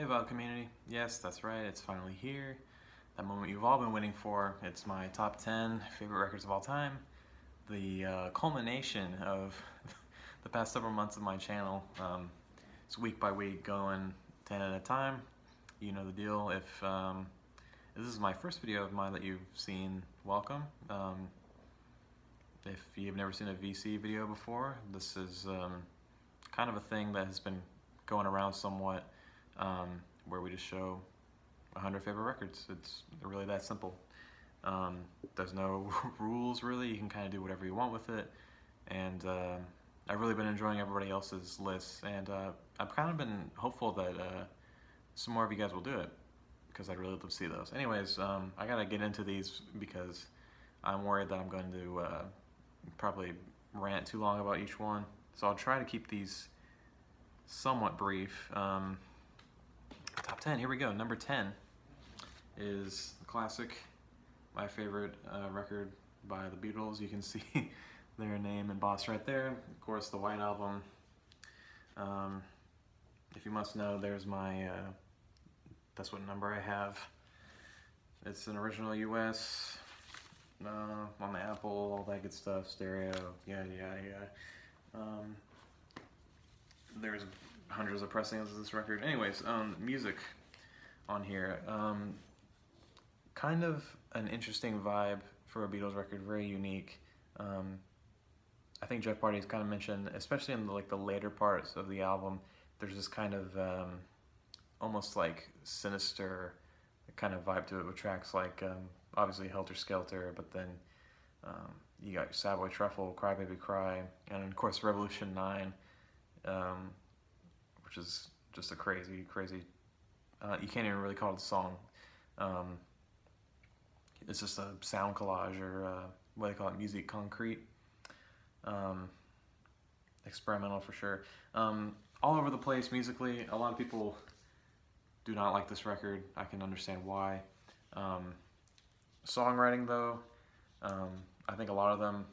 Hey VOD community, yes that's right, it's finally here. That moment you've all been waiting for. It's my top 10 favorite records of all time. The uh, culmination of the past several months of my channel. Um, it's week by week going 10 at a time. You know the deal. If um, this is my first video of mine that you've seen, welcome. Um, if you've never seen a VC video before, this is um, kind of a thing that has been going around somewhat um, where we just show 100 favorite records. It's really that simple. Um, there's no rules really. You can kind of do whatever you want with it. And uh, I've really been enjoying everybody else's lists. And uh, I've kind of been hopeful that uh, some more of you guys will do it because I'd really love to see those. Anyways, um, I gotta get into these because I'm worried that I'm going to uh, probably rant too long about each one. So I'll try to keep these somewhat brief. Um, top 10, here we go. Number 10 is classic, my favorite uh, record by the Beatles. You can see their name embossed right there. Of course, the White Album. Um, if you must know, there's my, uh, that's what number I have. It's an original US, uh, on the Apple, all that good stuff, stereo, yeah, yeah, yeah. Um, there's hundreds of pressings of this record. Anyways, um, music on here. Um, kind of an interesting vibe for a Beatles record, very unique. Um, I think Jeff Barty's kind of mentioned, especially in the, like the later parts of the album, there's this kind of um, almost like sinister kind of vibe to it with tracks like um, obviously Helter Skelter, but then um, you got Savoy Truffle, Cry Baby Cry, and of course Revolution 9, um, which is just a crazy, crazy, uh, you can't even really call it a song. Um, it's just a sound collage or uh, what they call it, music concrète. Um, experimental for sure. Um, all over the place musically. A lot of people do not like this record. I can understand why. Um, songwriting though, um, I think a lot of them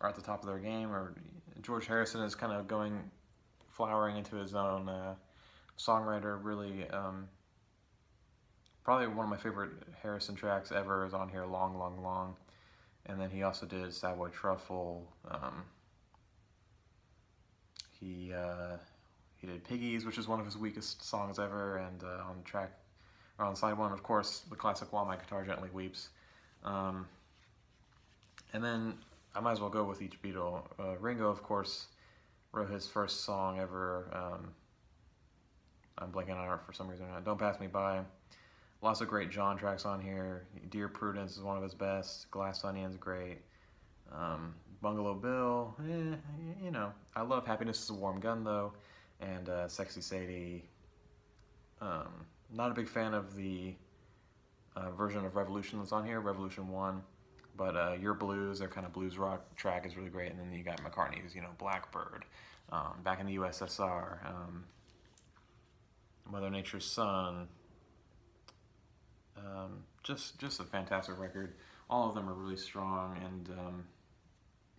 are at the top of their game. Or George Harrison is kind of going, flowering into his own uh, songwriter. Really, um, probably one of my favorite Harrison tracks ever is on here, "Long, Long, Long," and then he also did Savoy Truffle. Um, he uh, he did Piggies, which is one of his weakest songs ever, and uh, on track or on side one, of course, the classic "While My Guitar Gently Weeps." Um, and then I might as well go with each Beatle. Uh, Ringo, of course, wrote his first song ever. Um, I'm blanking on it for some reason. Don't Pass Me By. Lots of great John tracks on here. Dear Prudence is one of his best. Glass Onion's great. Um, Bungalow Bill, eh, you know. I love Happiness is a Warm Gun, though. And uh, Sexy Sadie. Um, not a big fan of the uh, version of Revolution that's on here, Revolution 1. But uh, Your Blues, their kind of blues rock track is really great. And then you got McCartney's, you know, Blackbird, um, back in the USSR, um, Mother Nature's Son. Um, just, just a fantastic record. All of them are really strong and um,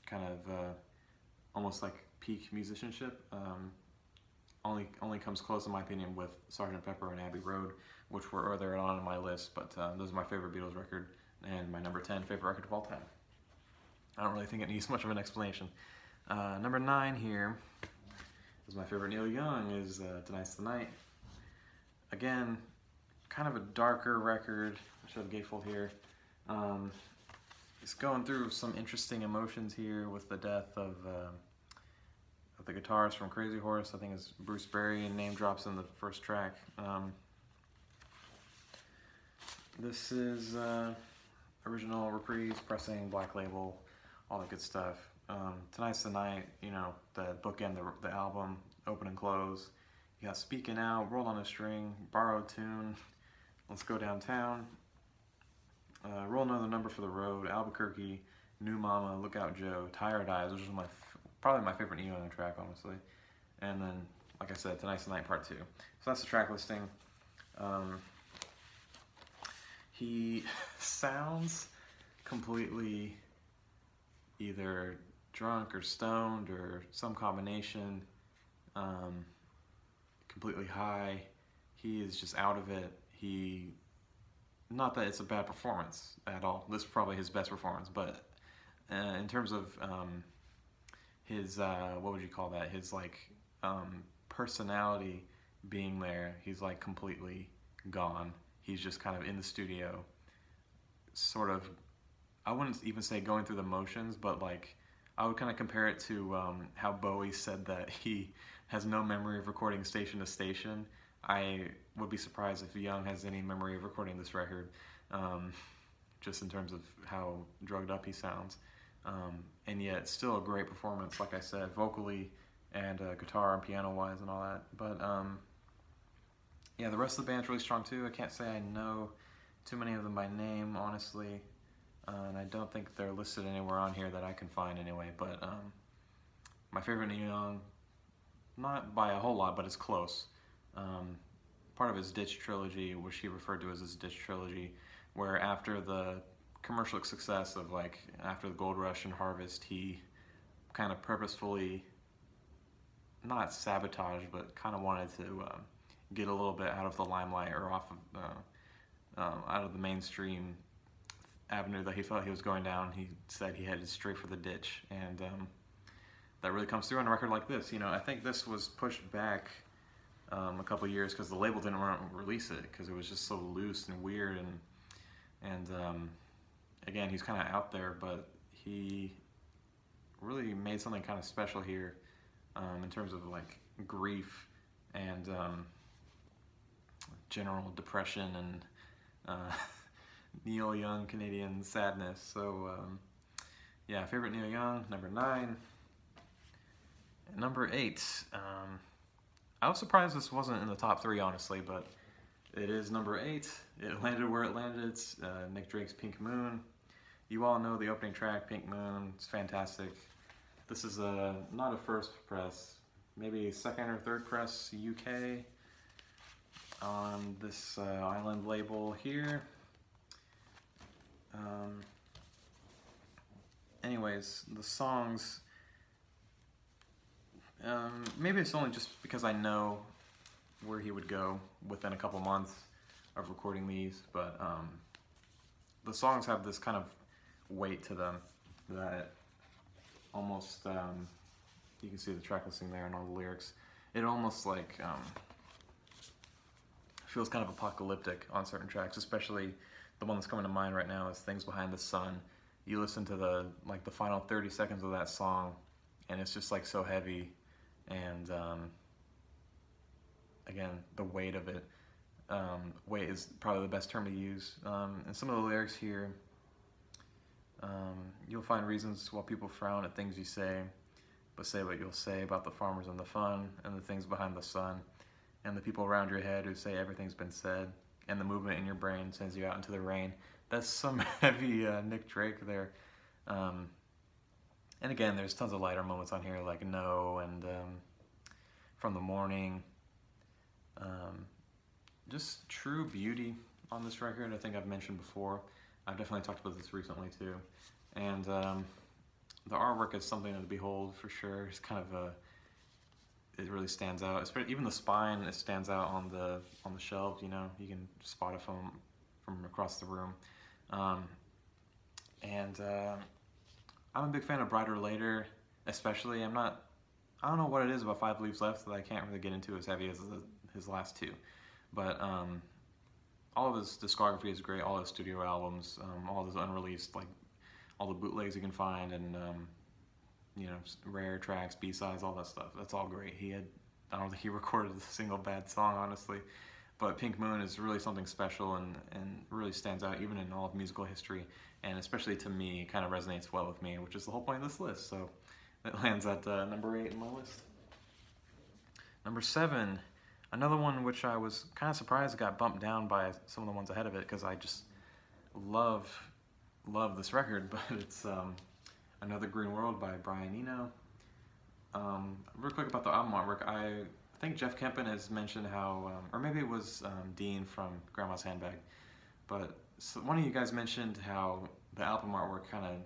kind of uh, almost like peak musicianship. Um, only only comes close in my opinion with Sgt. Pepper and Abbey Road, which were earlier on in my list, but uh, those are my favorite Beatles record and my number 10 favorite record of all time. I don't really think it needs much of an explanation. Uh, number 9 here is my favorite Neil Young, is uh, Tonight's the Night. Again, kind of a darker record. I should have gatefold here. Um, it's going through some interesting emotions here with the death of uh, the guitarist from Crazy Horse. I think it's Bruce Berry and name drops in the first track. Um, this is uh, original reprise, pressing, black label, all that good stuff. Um, tonight's the night, you know, the bookend, the, the album, open and close. You got Speaking Out, Roll on a String, Borrowed Tune, Let's Go Downtown, uh, Roll Another Number for the Road, Albuquerque, New Mama, lookout Joe, Tired Eyes, which is my probably my favorite Young track, honestly. And then, like I said, Tonight's the Night Part 2. So that's the track listing. Um, he sounds completely either drunk or stoned or some combination, um, completely high. he is just out of it. He, not that it's a bad performance at all. This is probably his best performance, but uh, in terms of um, his, uh, what would you call that? His like um, personality being there, he's like completely gone. He's just kind of in the studio, sort of. I wouldn't even say going through the motions, but like I would kind of compare it to um, how Bowie said that he has no memory of recording station to station. I would be surprised if Young has any memory of recording this record, um, just in terms of how drugged up he sounds. Um, and yet, still a great performance, like I said, vocally and uh, guitar and piano wise and all that. But um, yeah, the rest of the band's really strong too. I can't say I know too many of them by name, honestly. Uh, and I don't think they're listed anywhere on here that I can find anyway. But um, my favorite Neil Young, not by a whole lot, but it's close. Um, part of his Ditch trilogy, which he referred to as his Ditch trilogy, where after the commercial success of like after the Gold Rush and Harvest, he kind of purposefully not sabotage, but kind of wanted to um, get a little bit out of the limelight or off of uh, um, out of the mainstream avenue that he felt he was going down. He said he headed straight for the ditch, and um, that really comes through on a record like this. You know, I think this was pushed back um, a couple years because the label didn't want to release it because it was just so loose and weird and and um, again he's kind of out there, but he really made something kind of special here um, in terms of like grief and um, general depression and uh, Neil Young Canadian sadness. So um, yeah, favorite Neil Young number nine. And number eight. Um, I was surprised this wasn't in the top three, honestly, but it is number eight. It landed where it landed. It's uh, Nick Drake's Pink Moon. You all know the opening track, Pink Moon. It's fantastic. This is a not a first press, maybe second or third press UK on this uh, island label here. Um, anyways, the songs, um, maybe it's only just because I know where he would go within a couple months of recording these, but um, the songs have this kind of weight to them that almost um, you can see the track listing there and all the lyrics. It almost like um, feels kind of apocalyptic on certain tracks, especially the one that's coming to mind right now is Things Behind the Sun. You listen to the like the final 30 seconds of that song, and it's just like so heavy, and um, again the weight of it. Um, weight is probably the best term to use. Um, and some of the lyrics here, um, you'll find reasons why people frown at things you say but say what you'll say about the farmers and the fun and the things behind the sun and the people around your head who say everything's been said and the movement in your brain sends you out into the rain. That's some heavy uh, Nick Drake there. Um, and again, there's tons of lighter moments on here like No and um, From the Morning. Um, just true beauty on this record. I think I've mentioned before. I've definitely talked about this recently too. And um, the artwork is something to behold for sure. It's kind of a it really stands out. Even the spine it stands out on the on the shelves. You know, you can spot it from from across the room. Um, and uh, I'm a big fan of Brighter Later, especially. I'm not. I don't know what it is about Five Leaves Left that I can't really get into as heavy as the, his last two, but um, all of his discography is great. All his studio albums, um, all his unreleased like all the bootlegs you can find and um, you know rare tracks, B sides, all that stuff. That's all great. He had I don't think he recorded a single bad song honestly, but Pink Moon is really something special and and really stands out even in all of musical history and especially to me kind of resonates well with me, which is the whole point of this list. So it lands at uh, number eight in my list. Number seven, another one which I was kind of surprised got bumped down by some of the ones ahead of it because I just love love this record, but it's um, Another Green World by Brian Eno. Um, real quick about the album artwork, I think Jeff Kempen has mentioned how, um, or maybe it was um, Dean from Grandma's Handbag, but so one of you guys mentioned how the album artwork kind of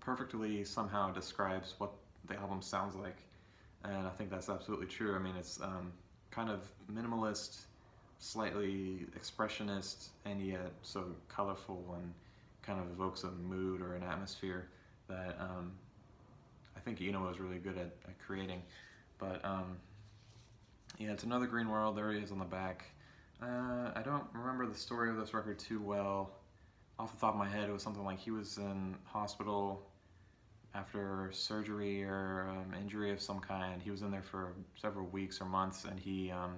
perfectly somehow describes what the album sounds like, and I think that's absolutely true. I mean, it's um, kind of minimalist, slightly expressionist and yet so colorful and kind of evokes a mood or an atmosphere that um, I think Eno was really good at, at creating. But um, yeah, it's another Green World. There he is on the back. Uh, I don't remember the story of this record too well. Off the top of my head, it was something like he was in hospital after surgery or um, injury of some kind. He was in there for several weeks or months, and he um,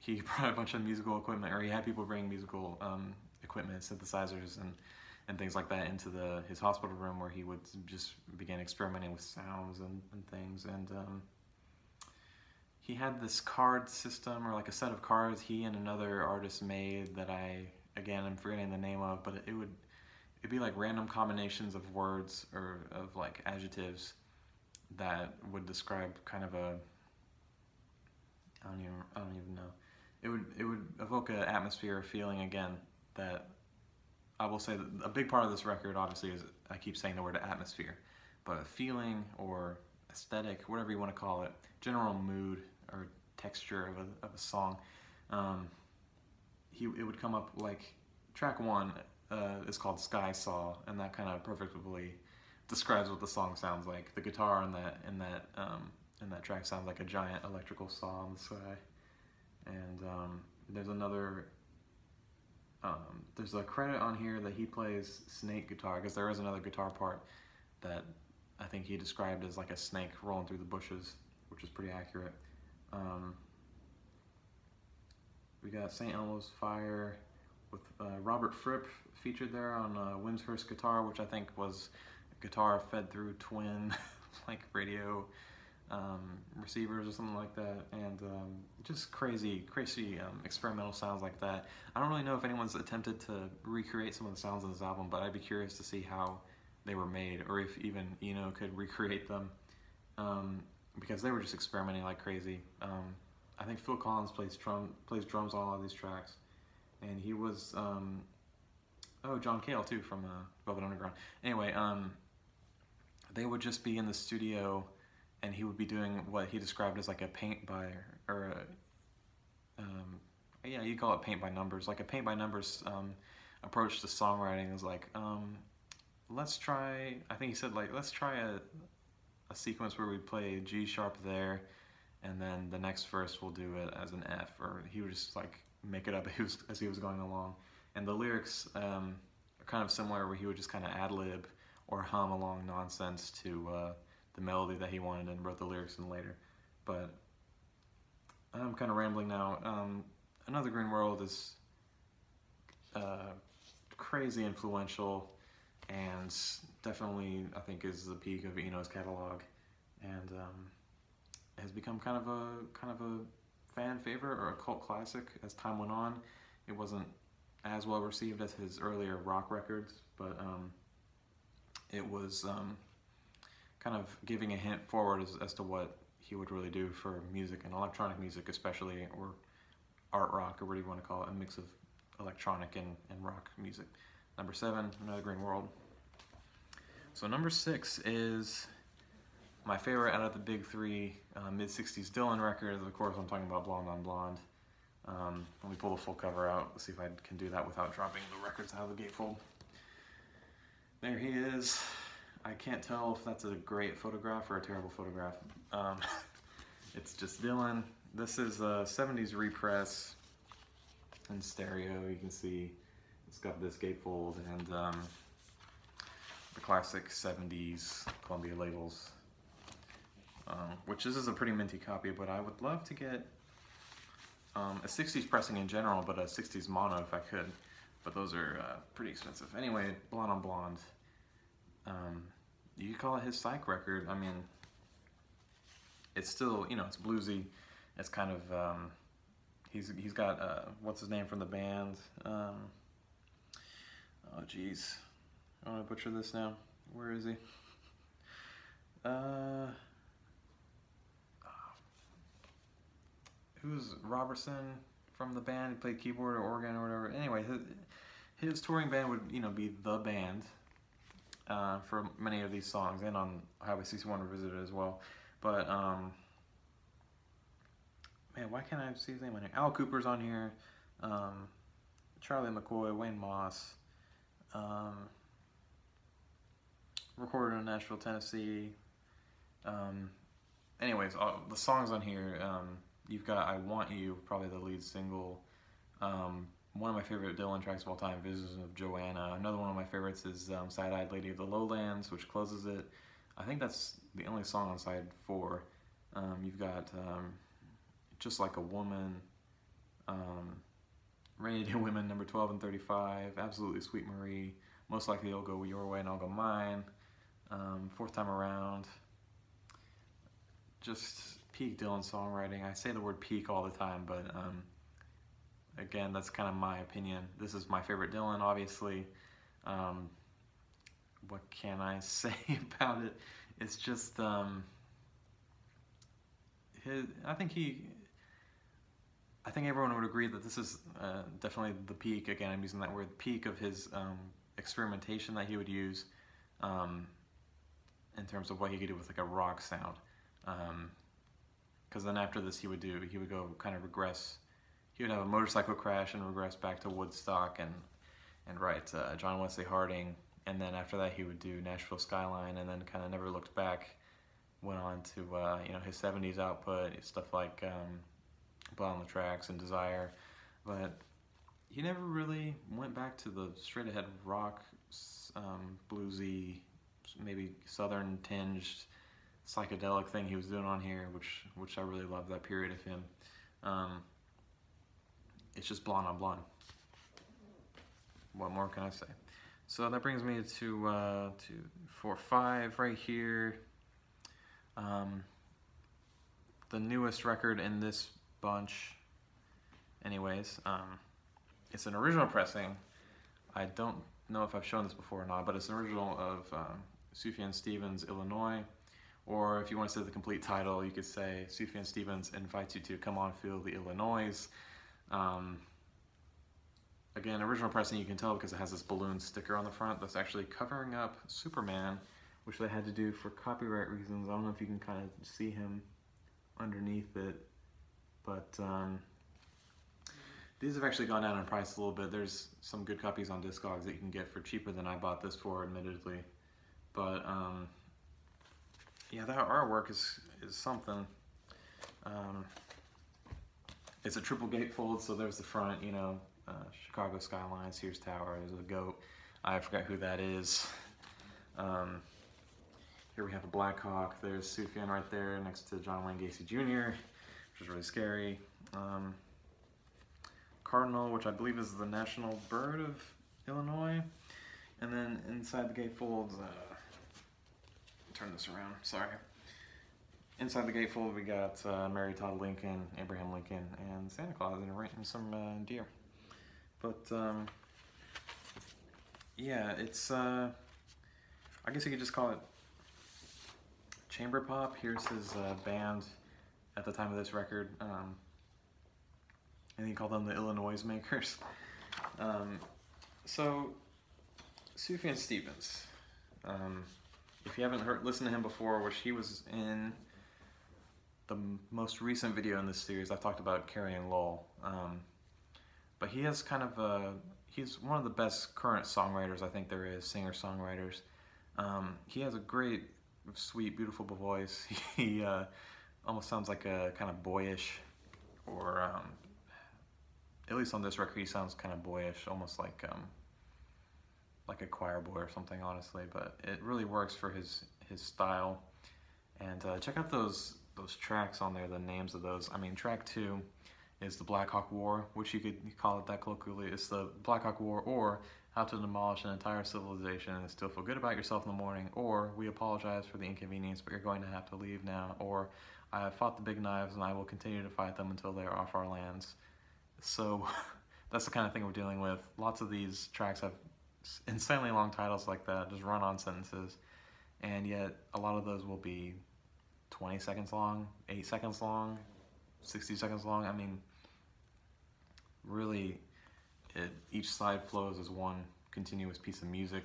he brought a bunch of musical equipment, or he had people bring musical um, equipment, synthesizers, and and things like that into the his hospital room where he would just begin experimenting with sounds and, and things. And um, he had this card system, or like a set of cards he and another artist made that I again I'm forgetting the name of, but it would it'd be like random combinations of words or of like adjectives that would describe kind of a I don't even I don't even know. It would it would evoke an atmosphere, a feeling again that I will say that a big part of this record obviously is I keep saying the word atmosphere, but a feeling or aesthetic, whatever you want to call it, general mood or texture of a, of a song. Um, he it would come up like track one uh, is called Sky Saw, and that kind of perfectly describes what the song sounds like. The guitar in that in that um, in that track sounds like a giant electrical saw in the sky. And um, there's another. Um, there's a credit on here that he plays snake guitar because there is another guitar part that I think he described as like a snake rolling through the bushes, which is pretty accurate. Um, we got St. Elmo's Fire with uh, Robert Fripp featured there on uh, Wimshurst guitar, which I think was guitar fed through twin like radio um, receivers or something like that, and um, just crazy, crazy um, experimental sounds like that. I don't really know if anyone's attempted to recreate some of the sounds on this album, but I'd be curious to see how they were made, or if even Eno could recreate them, um, because they were just experimenting like crazy. Um, I think Phil Collins plays drum plays drums on all of these tracks, and he was um, oh John Cale too from uh, Velvet Underground. Anyway, they would just be in the studio, and he would be doing what he described as like a paint by or a, um, yeah you call it paint by numbers, like a paint by numbers um, approach to songwriting is like um, let's try. I think he said like let's try a a sequence where we play G sharp there and then the next verse we'll do it as an F, or he would just like make it up as he was, as he was going along. And the lyrics um, are kind of similar, where he would just kind of ad lib or hum along nonsense to uh, the melody that he wanted and wrote the lyrics in later. But I'm kind of rambling now. Um, Another Green World is uh, crazy influential and definitely, I think, is the peak of Eno's catalog. And um, has become kind of a kind of a fan favorite or a cult classic as time went on. It wasn't as well received as his earlier rock records, but um, it was um, kind of giving a hint forward as, as to what he would really do for music and electronic music, especially, or art rock, or whatever you want to call it, a mix of electronic and, and rock music. Number seven, Another Green World. So number six is my favorite out of the big three uh, mid 60s Dylan records, of course, I'm talking about Blonde on Blonde. Um, let me pull the full cover out, Let's see if I can do that without dropping the records out of the gatefold. There he is. I can't tell if that's a great photograph or a terrible photograph. Um, it's just Dylan. This is a 70s repress in stereo. You can see it's got this gatefold and um, the classic 70s Columbia labels um, which this is a pretty minty copy, but I would love to get um, a 60s pressing in general, but a 60s mono if I could. But those are uh, pretty expensive. Anyway, Blonde on Blonde. Um, you call it his psych record. I mean, it's still, you know, it's bluesy. It's kind of, um, he's he's got, uh, what's his name from the band? Um, oh, jeez. I want to butcher this now. Where is he? Uh... who's Robertson from the band? He played keyboard or organ or whatever. Anyway, his, his touring band would you know be the band uh, for many of these songs, and on Highway 61 Revisited as well. But um, man, why can't I see his name on here? Al Kooper's on here. Um, Charlie McCoy, Wayne Moss. Um, recorded in Nashville, Tennessee. Um, anyways, all, the songs on here, um, you've got I Want You, probably the lead single. One of my favorite Dylan tracks of all time, Visions of Joanna. Another one of my favorites is um, Side Eyed Lady of the Lowlands, which closes it. I think that's the only song on side four. Um, you've got um, Just Like a Woman, um, Rainy Day Women, number 12 and 35, Absolutely Sweet Marie, Most Likely You'll Go Your Way and I'll Go Mine, um, Fourth Time Around. Just peak Dylan songwriting. I say the word peak all the time, but um, again, that's kind of my opinion. This is my favorite Dylan, obviously. Um, what can I say about it? It's just um, his. I think he. I think everyone would agree that this is uh, definitely the peak. Again, I'm using that word peak of his um, experimentation that he would use um, in terms of what he could do with like a rock sound. Because um, then after this, he would do he would go kind of regress. He would have a motorcycle crash and regress back to Woodstock and and write uh, John Wesley Harding and then after that he would do Nashville Skyline, and then kind of never looked back. Went on to uh, you know his '70s output, stuff like um, Blood on the Tracks and Desire, but he never really went back to the straight ahead rock, um, bluesy, maybe southern tinged psychedelic thing he was doing on here, which which I really love that period of him. Um, it's just blonde on blonde. What more can I say? So that brings me to uh, to four five right here. Um, the newest record in this bunch, anyways. Um, it's an original pressing. I don't know if I've shown this before or not, but it's an original of um, Sufjan Stevens, Illinois. Or if you want to say the complete title, you could say Sufjan Stevens invites you to come on feel the Illinois. Um, Again, original pressing you can tell because it has this balloon sticker on the front that's actually covering up Superman, which they had to do for copyright reasons. I don't know if you can kind of see him underneath it, but um, these have actually gone down in price a little bit. There's some good copies on Discogs that you can get for cheaper than I bought this for, admittedly. But um, yeah, that artwork is is something. Um, it's a triple gatefold, so there's the front, you know, uh, Chicago skyline, Sears Tower, there's a goat. I forgot who that is. Um, here we have a Black Hawk. There's Sufjan right there next to John Wayne Gacy Jr., which is really scary. Um, Cardinal, which I believe is the national bird of Illinois. And then inside the gatefolds, uh, turn this around, sorry. Inside the gatefold, we got uh, Mary Todd Lincoln, Abraham Lincoln, and Santa Claus, and some uh, deer. But um, yeah, it's uh, I guess you could just call it chamber pop. Here's his uh, band at the time of this record, um, and he called them the Illinois Makers. Um, so Sufjan Stevens. Um, if you haven't heard, listened to him before, which he was in the most recent video in this series, I talked about Carrying Lowell. Um, but he has kind of a, he's one of the best current songwriters I think there is, singer-songwriters. Um, he has a great, sweet, beautiful voice. He uh, almost sounds like a kind of boyish, or um, at least on this record he sounds kind of boyish, almost like um, like a choir boy or something, honestly. But it really works for his his style. And uh, check out those those tracks on there, the names of those. I mean, track two is the Black Hawk War, which you could call it that colloquially. It's the Black Hawk War, or how to demolish an entire civilization and still feel good about yourself in the morning, or we apologize for the inconvenience, but you're going to have to leave now, or I have fought the big knives and I will continue to fight them until they are off our lands. So that's the kind of thing we're dealing with. Lots of these tracks have insanely long titles like that, just run on sentences, and yet a lot of those will be 20 seconds long, 8 seconds long, 60 seconds long. I mean, really it, each side flows as one continuous piece of music.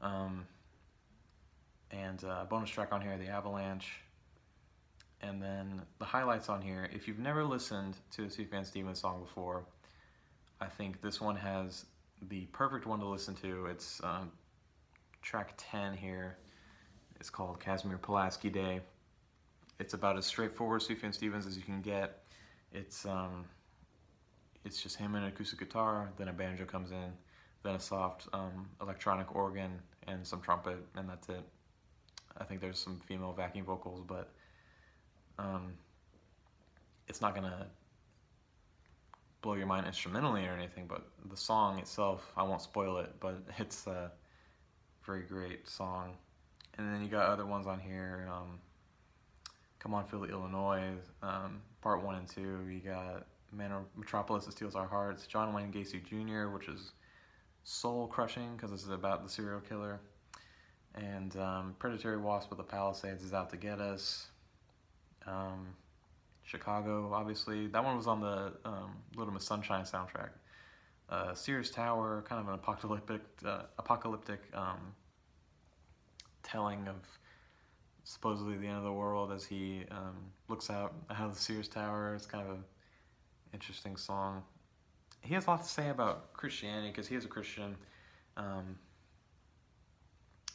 Um, and uh, bonus track on here, The Avalanche. And then the highlights on here, if you've never listened to a Sufjan Stevens song before, I think this one has the perfect one to listen to. It's um, track 10 here. It's called Casimir Pulaski Day. It's about as straightforward Sufjan Stevens as you can get. It's um, it's just him and an acoustic guitar, then a banjo comes in, then a soft um, electronic organ and some trumpet, and that's it. I think there's some female backing vocals, but um, it's not gonna blow your mind instrumentally or anything. But the song itself, I won't spoil it, but it's a very great song. And then you got other ones on here. Um, Come on, Philly, Illinois, um, part one and two. You got Man Metropolis that steals our hearts. John Wayne Gacy Jr., which is soul crushing because this is about the serial killer. And um, Predatory Wasp with the Palisades is out to get us. Um, Chicago, obviously. That one was on the um, Little Miss Sunshine soundtrack. Uh, Sears Tower, kind of an apocalyptic, uh, apocalyptic um, telling of supposedly the end of the world as he um, looks out out of the Sears Tower. It's kind of an interesting song. He has a lot to say about Christianity because he is a Christian. Um,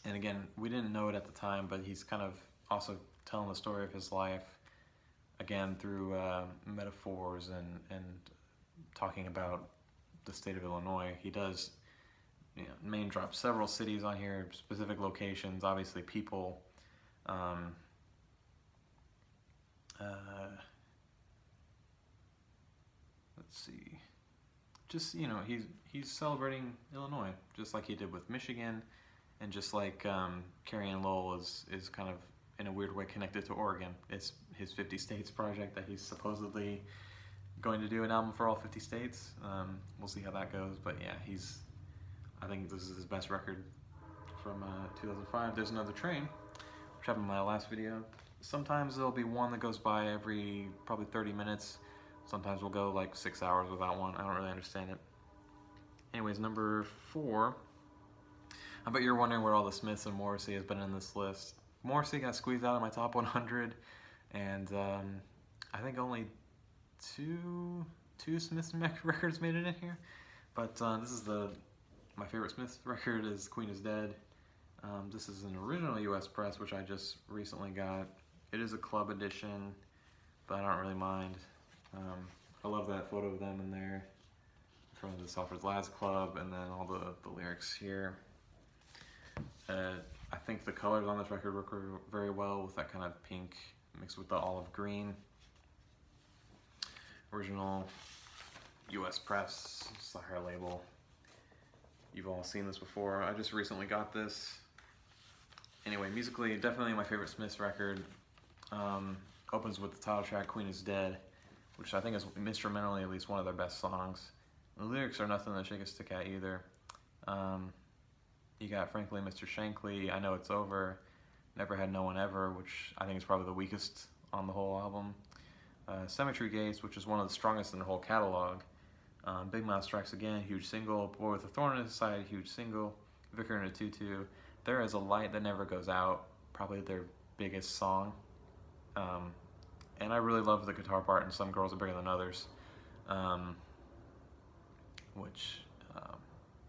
and again, we didn't know it at the time, but he's kind of also telling the story of his life again through uh, metaphors and and talking about the state of Illinois. He does you know, name drop several cities on here, specific locations, obviously people. Um, uh, let's see. Just you know, he's he's celebrating Illinois, just like he did with Michigan, and just like um, Carrie Lowell is is kind of in a weird way connected to Oregon. It's his 50 states project that he's supposedly going to do an album for all 50 states. Um, we'll see how that goes, but yeah, he's. I think this is his best record from uh, 2005. There's another train, happened in my last video. Sometimes there'll be one that goes by every probably 30 minutes. Sometimes we'll go like six hours without one. I don't really understand it. Anyways, number four. I bet you're wondering where all the Smiths and Morrissey has been in this list. Morrissey got squeezed out of my top 100, and um, I think only two two Smith records made it in here. But uh, this is the my favorite Smiths record is Queen is Dead. Um, this is an original U.S. press, which I just recently got. It is a club edition, but I don't really mind. Um, I love that photo of them in there of the Salford Lads Club, and then all the, the lyrics here. Uh, I think the colors on this record work very well with that kind of pink mixed with the olive green. Original US press, Sahara label. You've all seen this before. I just recently got this. Anyway, musically, definitely my favorite Smiths record. Um, opens with the title track, Queen is Dead, which I think is instrumentally at least one of their best songs. The lyrics are nothing to shake a stick at either. Um, you got, frankly, Mr. Shankly, I Know It's Over, Never Had No One Ever, which I think is probably the weakest on the whole album. Uh, Cemetery Gates, which is one of the strongest in the whole catalog. Um, Big Mouth Strikes Again, huge single. Boy with a Thorn in His Side, huge single. Vicar in a Tutu. There is a Light That Never Goes Out, probably their biggest song. Um, and I really love the guitar part, and Some Girls Are Bigger Than Others, um, which um,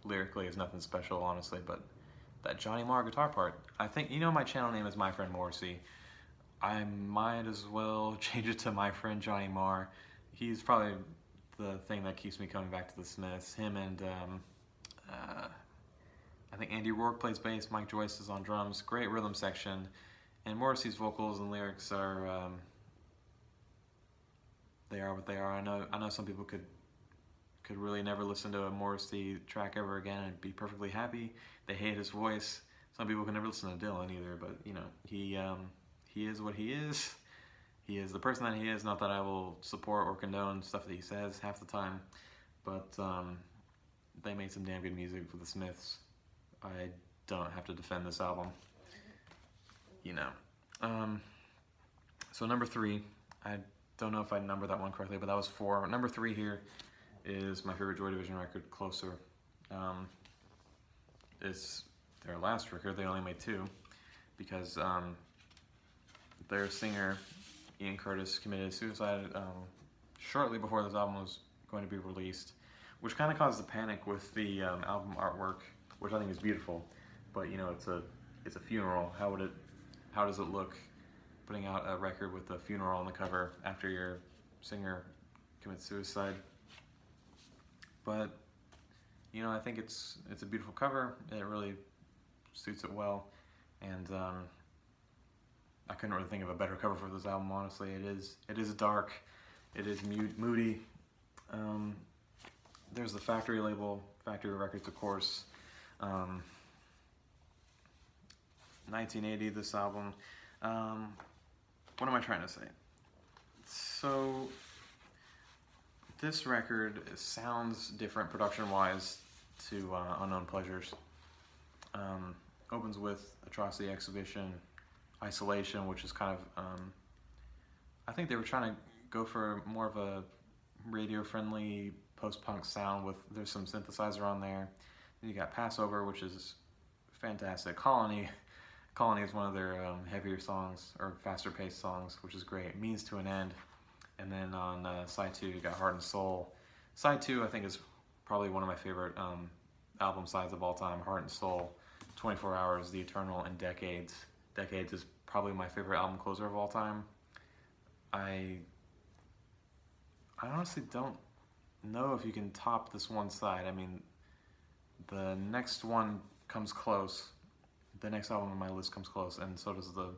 lyrically is nothing special, honestly, but that Johnny Marr guitar part. I think, you know, my channel name is My Friend Morrissey. I might as well change it to My Friend Johnny Marr. He's probably the thing that keeps me coming back to the Smiths. Him and um, uh, I think Andy Rourke plays bass, Mike Joyce is on drums. Great rhythm section. And Morrissey's vocals and lyrics are, um, they are what they are. I know, I know some people could could really never listen to a Morrissey track ever again and be perfectly happy. They hate his voice. Some people can never listen to Dylan either, but you know, he um, he is what he is. He is the person that he is. Not that I will support or condone stuff that he says half the time, but um, they made some damn good music for the Smiths. I don't have to defend this album. You know. Um, so number three, I don't know if I numbered that one correctly, but that was four. Number three here is my favorite Joy Division record, Closer. Um, it's their last record. They only made two because um, their singer Ian Curtis committed suicide um, shortly before this album was going to be released, which kind of caused a panic with the um, album artwork, which I think is beautiful. But you know, it's a it's a funeral. How would it? How does it look? Putting out a record with a funeral on the cover after your singer commits suicide. But you know, I think it's it's a beautiful cover. It really suits it well, and um, I couldn't really think of a better cover for this album. Honestly, it is it is dark, it is mute, moody. Um, there's the factory label, Factory Records, of course. Um, 1980, this album. Um, what am I trying to say? So, this record sounds different production-wise to uh, Unknown Pleasures. Um, opens with Atrocity Exhibition, Isolation, which is kind of, um, I think they were trying to go for more of a radio-friendly post-punk sound with, there's some synthesizer on there. You got Passover, which is fantastic. Colony, Colony is one of their um, heavier songs, or faster-paced songs, which is great. Means to an End. And then on uh, side two, you got Heart and Soul. Side two, I think, is probably one of my favorite um, album sides of all time, Heart and Soul. 24 Hours, The Eternal, and Decades. Decades is probably my favorite album closer of all time. I I honestly don't know if you can top this one side. I mean, the next one comes close. The next album on my list comes close, and so does the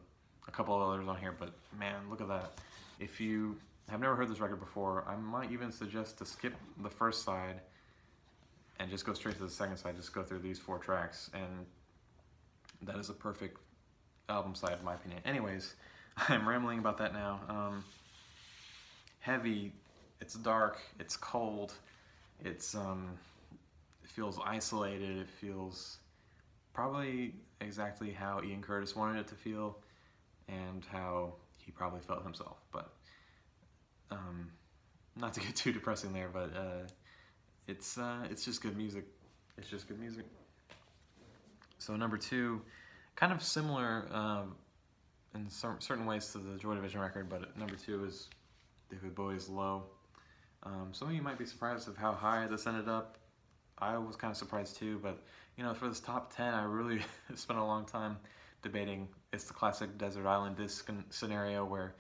a couple others on here. But man, look at that! If you have never heard this record before, I might even suggest to skip the first side and just go straight to the second side. Just go through these four tracks, and that is a perfect album side in my opinion. Anyways, I'm rambling about that now. Um, heavy, it's dark, it's cold, it's um, it feels isolated. It feels probably exactly how Ian Curtis wanted it to feel, and how he probably felt himself. But um, not to get too depressing there, but uh, it's uh, it's just good music. It's just good music. So number two, kind of similar uh, in some, certain ways to the Joy Division record, but number two is David Bowie's Low. Um, some of you might be surprised of how high this ended up. I was kind of surprised too, but you know, for this top 10, I really spent a long time debating. It's the classic desert island disc scenario where,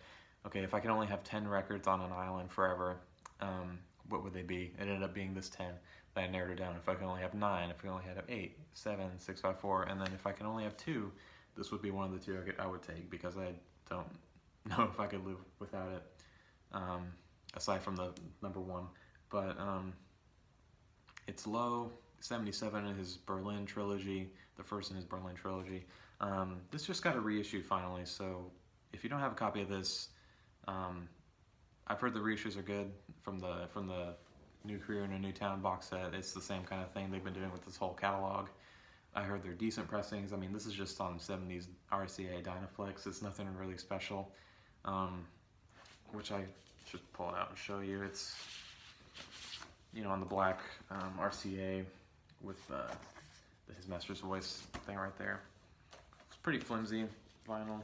okay, if I can only have 10 records on an island forever, um, what would they be? It ended up being this 10 that I narrowed it down. If I can only have 9, if I only have 8, 7, 6, 5, 4, and then if I can only have 2, this would be one of the two I, could, I would take because I don't know if I could live without it, um, aside from the number 1. But um, it's low, 77 in his Berlin trilogy, the first in his Berlin trilogy. Um, this just got a reissue finally, so if you don't have a copy of this, um, I've heard the reissues are good from the from the New Career in a New Town box set. It's the same kind of thing they've been doing with this whole catalog. I heard they're decent pressings. I mean, this is just on 70s RCA Dynaflex. It's nothing really special, um, which I should pull it out and show you. It's, you know, on the black um, RCA with uh, his master's voice thing right there. It's pretty flimsy vinyl.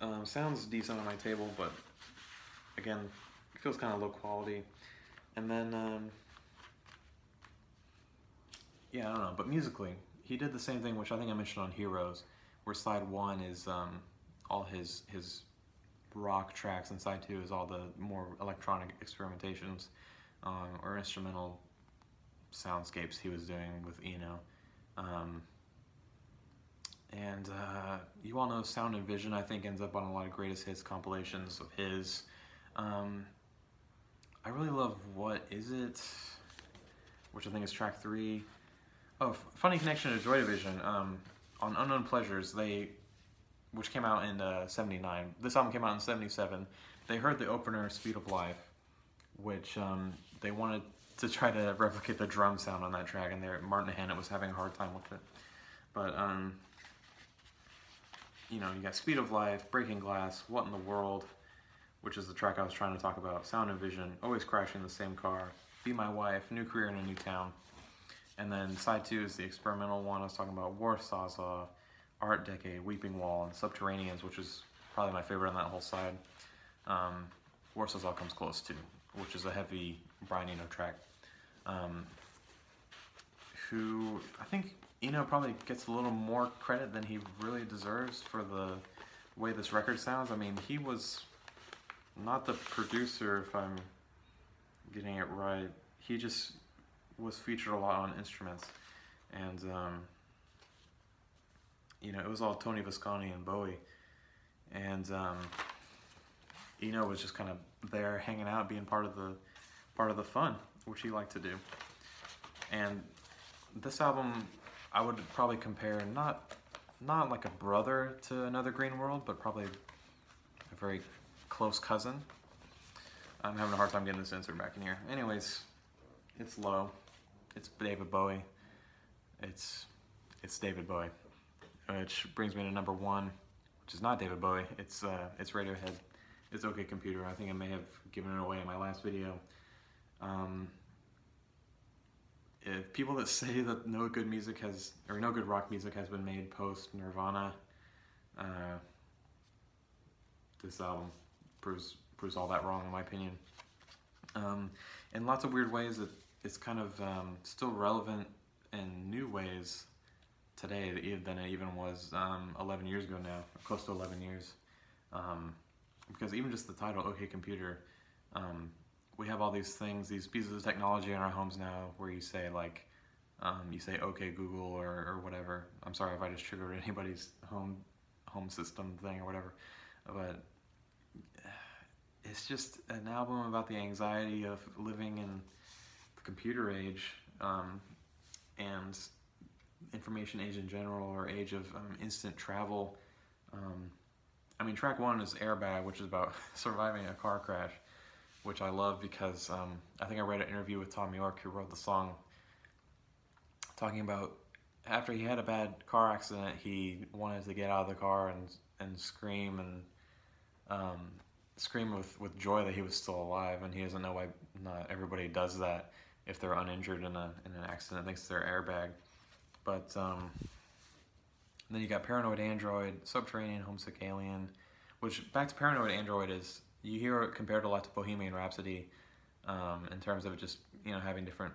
Um, sounds decent on my table, but again, it feels kind of low quality. And then, um, yeah, I don't know, but musically, he did the same thing, which I think I mentioned on Heroes, where side one is um, all his his rock tracks, and side two is all the more electronic experimentations um, or instrumental soundscapes he was doing with Eno. Um, and uh, you all know Sound and Vision, I think, ends up on a lot of greatest hits compilations of his. Um, I really love What Is It, which I think is track three. Oh, funny connection to Joy Division. Um, on Unknown Pleasures, they, which came out in uh, 79. This album came out in 77. They heard the opener, Speed of Life, which um, they wanted to try to replicate the drum sound on that track, and there Martin Hannett was having a hard time with it. But, um, you know, you got Speed of Life, Breaking Glass, What in the World, which is the track I was trying to talk about. Sound and Vision, Always Crashing the Same Car, Be My Wife, New Career in a New Town. And then side two is the experimental one I was talking about, War Sawzall, Art Decade, Weeping Wall, and Subterraneans, which is probably my favorite on that whole side. Um, All Comes Close too, which is a heavy Brian Eno track. Um, who I think Eno probably gets a little more credit than he really deserves for the way this record sounds. I mean, he was not the producer, if I'm getting it right. He just was featured a lot on instruments, and um, you know, it was all Tony Visconti and Bowie, and um, Eno was just kind of there, hanging out, being part of the part of the fun, which he liked to do. And this album, I would probably compare not not like a brother to Another Green World, but probably a very close cousin. I'm having a hard time getting this insert back in here. Anyways, it's low. It's David Bowie. It's it's David Bowie, which brings me to number one, which is not David Bowie. It's uh, it's Radiohead. It's OK Computer. I think I may have given it away in my last video. Um, if people that say that no good music has or no good rock music has been made post Nirvana, uh, this album proves proves all that wrong in my opinion. Um, in lots of weird ways, it, it's kind of um, still relevant in new ways today than it even was um, 11 years ago now, close to 11 years. Um, because even just the title, OK Computer, um, we have all these things, these pieces of technology in our homes now where you say like, um, you say okay Google or, or whatever. I'm sorry if I just triggered anybody's home home system thing or whatever, but it's just an album about the anxiety of living in the computer age um, and information age in general or age of um, instant travel. Um, I mean, track one is Airbag, which is about surviving a car crash which I love because um, I think I read an interview with Thom Yorke, who wrote the song, talking about after he had a bad car accident, he wanted to get out of the car and and scream and um, scream with, with joy that he was still alive, and he doesn't know why not everybody does that if they're uninjured in a in an accident thanks to their airbag. But um, then you got Paranoid Android, Subterranean, Homesick Alien, which back to Paranoid Android is you hear it compared a lot to Bohemian Rhapsody um, in terms of just you know having different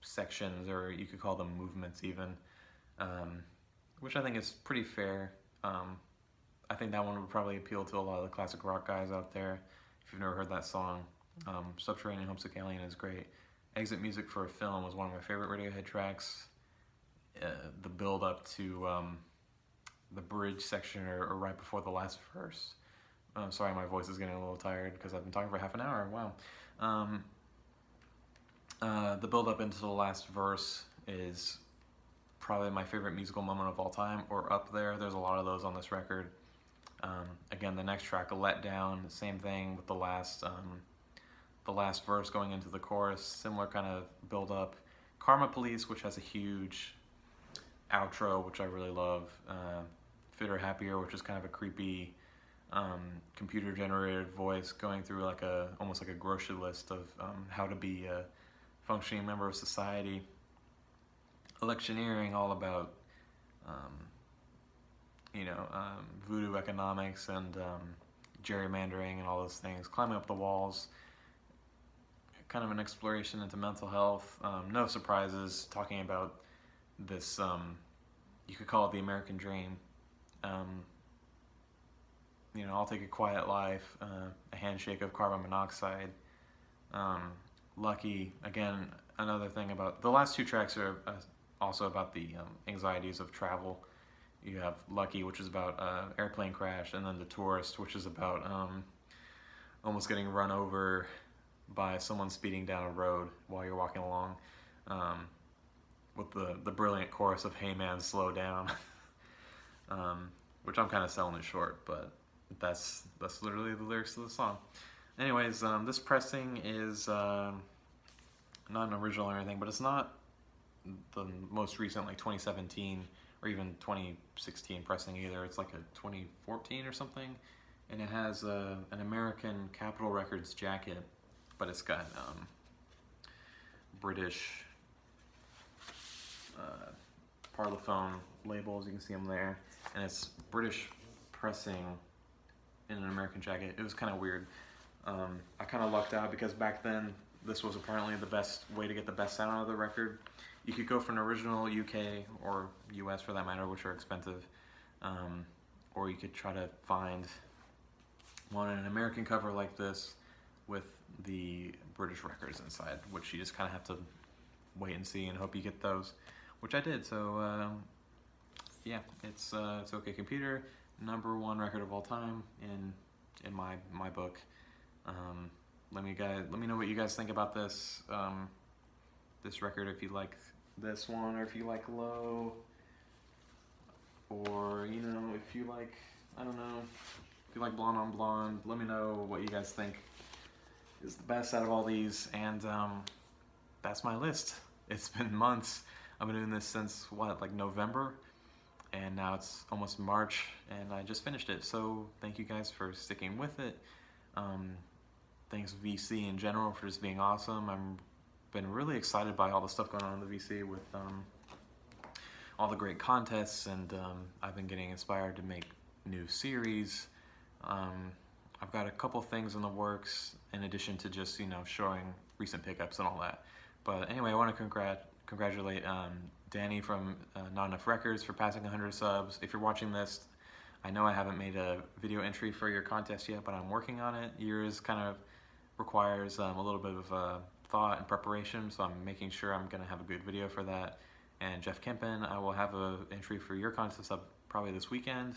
sections or you could call them movements even, um, which I think is pretty fair. Um, I think that one would probably appeal to a lot of the classic rock guys out there. If you've never heard that song, um, Subterranean Homesick Alien is great. Exit Music for a Film was one of my favorite Radiohead tracks. Uh, the build up to um, the bridge section or, or right before the last verse I'm sorry, my voice is getting a little tired because I've been talking for half an hour. Wow. Um, uh, the build up into the last verse is probably my favorite musical moment of all time, or up there. There's a lot of those on this record. Um, again, the next track, "Let Down," same thing with the last, um, the last verse going into the chorus, similar kind of build up. Karma Police, which has a huge outro, which I really love. Uh, Fitter Happier, which is kind of a creepy um, computer generated voice going through like a almost like a grocery list of um, how to be a functioning member of society. Electioneering, all about um, you know um, voodoo economics and um, gerrymandering and all those things. Climbing up the walls, kind of an exploration into mental health. Um, no surprises. Talking about this, you could call it the American dream. You know, I'll take a quiet life, uh, a handshake of carbon monoxide. Um, lucky, again, another thing about the last two tracks are uh, also about the um, anxieties of travel. You have Lucky, which is about uh, airplane crash, and then The Tourist, which is about um, almost getting run over by someone speeding down a road while you're walking along. Um, with the, the brilliant chorus of Hey Man, slow down. Um, which I'm kind of selling it short, but that's that's literally the lyrics of the song. Anyways, um, this pressing is uh, not an original or anything, but it's not the most recent, like 2017 or even 2016 pressing either. It's like a 2014 or something, and it has uh, an American Capitol Records jacket, but it's got um, British uh, Parlophone labels. You can see them there, and it's British pressing in an American jacket. It was kind of weird. Um, I kind of lucked out because back then this was apparently the best way to get the best sound out of the record. You could go for an original UK or US for that matter, which are expensive, um, or you could try to find one in an American cover like this with the British records inside, which you just kind of have to wait and see and hope you get those, which I did. So um, yeah, it's uh, it's OK Computer, number one record of all time in in my my book. Um, let me guys let me know what you guys think about this um, this record if you like this one or if you like Low or you know if you like I don't know if you like Blonde on Blonde. Let me know what you guys think is the best out of all these and um, that's my list. It's been months. I've been doing this since what like November and now it's almost March and I just finished it. So thank you guys for sticking with it. Um, thanks VC in general for just being awesome. I'm been really excited by all the stuff going on in the VC with um, all the great contests and um, I've been getting inspired to make new series. Um, I've got a couple things in the works in addition to just, you know, showing recent pickups and all that. But anyway, I want to congrat congratulate um, Danny from uh, Not Enough Records for passing 100 subs. If you're watching this, I know I haven't made a video entry for your contest yet, but I'm working on it. Yours kind of requires um, a little bit of uh, thought and preparation, so I'm making sure I'm going to have a good video for that. And Jeff Kempen, I will have an entry for your contest up probably this weekend.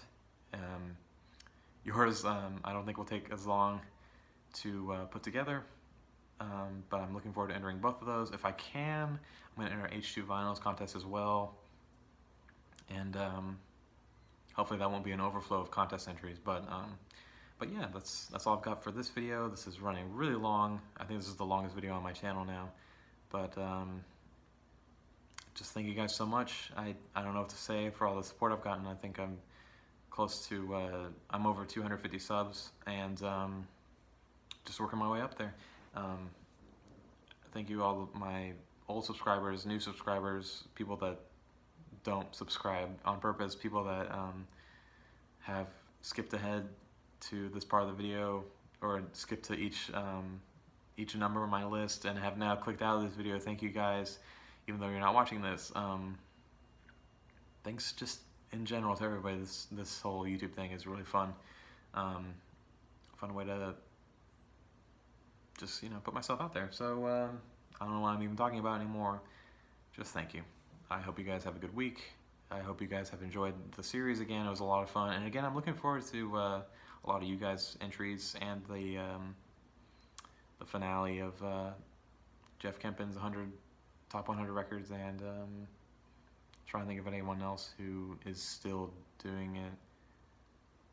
Um, yours, um, I don't think will take as long to uh, put together, um, but I'm looking forward to entering both of those. If I can, I'm going to enter H2 Vinyls contest as well. And um, hopefully that won't be an overflow of contest entries, but um, but yeah, that's that's all I've got for this video. This is running really long. I think this is the longest video on my channel now. But um, just thank you guys so much. I, I don't know what to say for all the support I've gotten. I think I'm close to, uh, I'm over 250 subs and um, just working my way up there. Um, thank you all my old subscribers, new subscribers, people that don't subscribe on purpose, people that um, have skipped ahead to this part of the video or skip to each um, each number on my list and have now clicked out of this video. Thank you guys, even though you're not watching this. Um, thanks just in general to everybody. This this whole YouTube thing is really fun. Um, fun way to just you know put myself out there. So uh, I don't know what I'm even talking about anymore. Just thank you. I hope you guys have a good week. I hope you guys have enjoyed the series again. It was a lot of fun, and again, I'm looking forward to. Uh, a lot of you guys' entries and the um, the finale of uh, Jeff Kempen's 100 top 100 records and um, trying to think of anyone else who is still doing it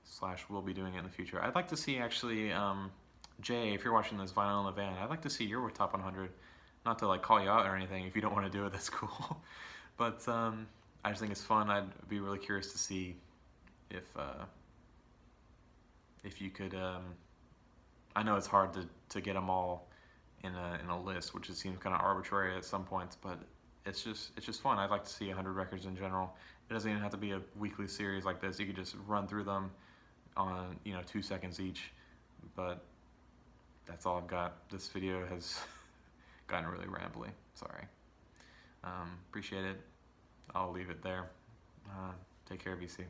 slash will be doing it in the future. I'd like to see actually um, Jay, if you're watching this vinyl in the van, I'd like to see your top 100. Not to like call you out or anything. If you don't want to do it, that's cool. but um, I just think it's fun. I'd be really curious to see if uh, if you could, um, I know it's hard to, to get them all in a, in a list, which it seems kind of arbitrary at some points, but it's just it's just fun. I'd like to see 100 records in general. It doesn't even have to be a weekly series like this. You could just run through them on you know two seconds each. But that's all I've got. This video has gotten really rambly. Sorry. Um, appreciate it. I'll leave it there. Uh, take care, VC.